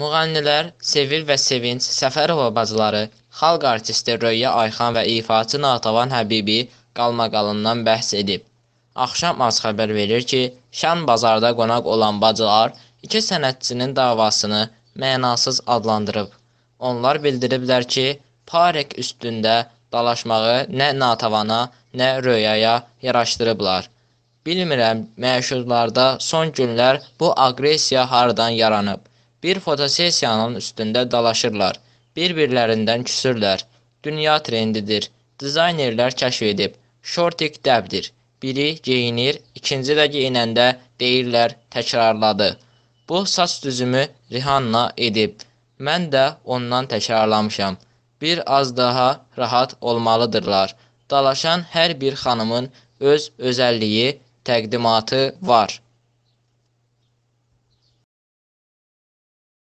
Müğənnilər Sevil və Sevinç Səfərova bacıları, xalq artisti Röya Ayxan və ifaçı Natəvan Həbibi qalmaqalından bəhs edib. Axşam az xəbər verir ki, Şən bazarda qonaq olan bacılar iki sənətçinin davasını mənasız adlandırıb. Onlar bildiriblər ki, Parek üstündə dalaşmağı nə Natəvana, nə Röyaya yaraşdırıblar. Bilmirəm, məşhurlarda son günlər bu aqressiya hardan yaranıb. Bir fotosessiyanın üstündə dalaşırlar, bir-birlərindən küsürlər. Dünya trendidir. Dizaynerlər kəşf edib. Şortik dəbdir. Biri geyinir, ikinci də geyinəndə deyirlər təkrarladı. Bu saç düzümü Rihanna edib. Mən də ondan təkrarlamışam. Bir az daha rahat olmalıdırlar. Dalaşan hər bir xanımın öz özəlliyi, təqdimatı var.